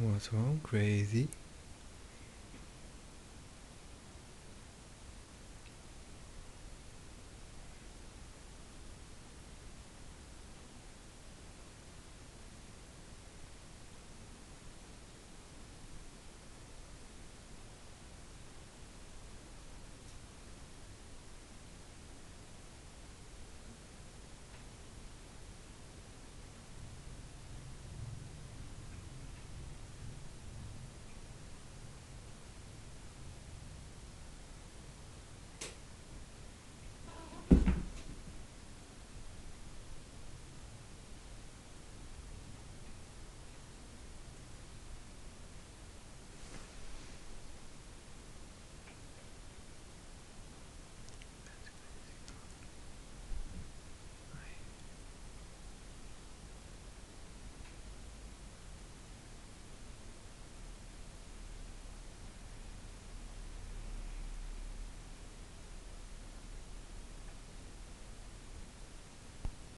What's wrong, crazy?